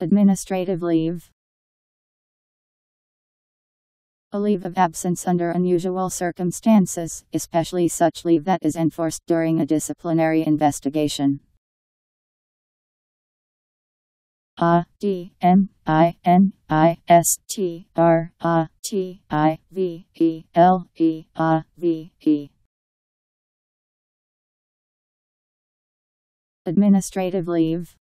Administrative leave. A leave of absence under unusual circumstances, especially such leave that is enforced during a disciplinary investigation. A D M I N I S T R A T I V E L E A V E Administrative leave